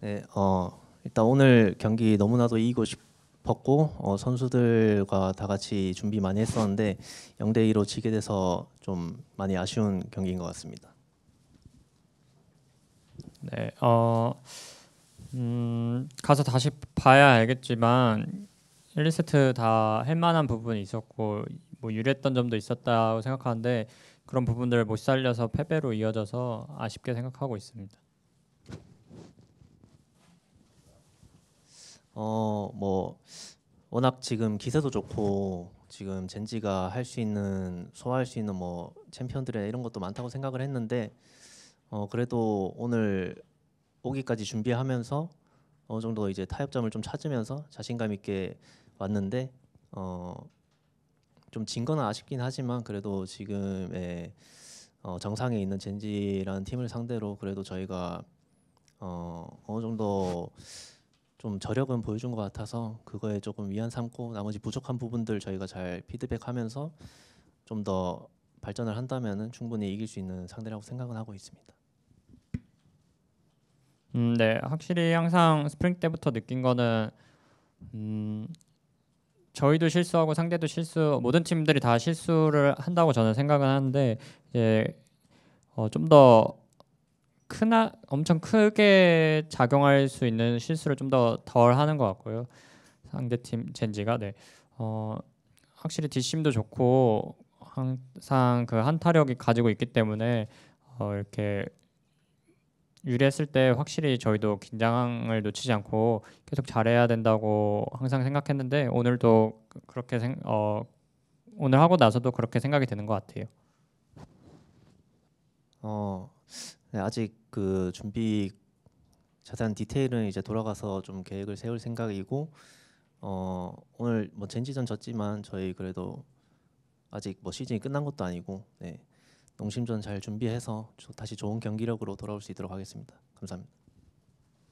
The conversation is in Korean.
네, 어, 일단 오늘 경기 너무나도 이기고 싶었고 어, 선수들과 다 같이 준비 많이 했었는데 0대 2로 지게 돼서 좀 많이 아쉬운 경기인 것 같습니다. 네, 어, 음, 가서 다시 봐야 알겠지만 1, 2세트 다 할 만한 부분이 있었고 뭐 유리했던 점도 있었다고 생각하는데 그런 부분들을 못 살려서 패배로 이어져서 아쉽게 생각하고 있습니다. 어, 뭐 워낙 지금 기세도 좋고 지금 젠지가 할 수 있는 소화할 수 있는 뭐 챔피언들이나 이런 것도 많다고 생각을 했는데 어, 그래도 오늘 오기까지 준비하면서 어느 정도 이제 타협점을 좀 찾으면서 자신감 있게 왔는데 어, 좀진 거는 아쉽긴 하지만 그래도 지금의 어, 정상에 있는 젠지라는 팀을 상대로 그래도 저희가 어, 어느 정도 좀 저력은 보여준 것 같아서 그거에 조금 위안 삼고 나머지 부족한 부분들 저희가 잘 피드백하면서 좀 더 발전을 한다면은 충분히 이길 수 있는 상대라고 생각은 하고 있습니다. 음, 네, 확실히 항상 스프링 때부터 느낀 거는 음, 저희도 실수하고 상대도 실수, 모든 팀들이 다 실수를 한다고 저는 생각은 하는데 이제 어, 좀더 크나 엄청 크게 작용할 수 있는 실수를 좀 더 덜 하는 것 같고요. 상대팀 젠지가 네. 어, 확실히 뒷심도 좋고 항상 그 한타력이 가지고 있기 때문에 어, 이렇게 유리했을 때 확실히 저희도 긴장을 놓치지 않고 계속 잘해야 된다고 항상 생각했는데 오늘도 그- 그렇게 생, 어, 오늘 하고 나서도 그렇게 생각이 드는 것 같아요. 어, 네, 아직 그 준비 자세한 디테일은 이제 돌아가서 좀 계획을 세울 생각이고 어, 오늘 뭐 젠지전 졌지만 저희 그래도 아직 뭐 시즌이 끝난 것도 아니고 네, 농심전 잘 준비해서 조- 다시 좋은 경기력으로 돌아올 수 있도록 하겠습니다. 감사합니다.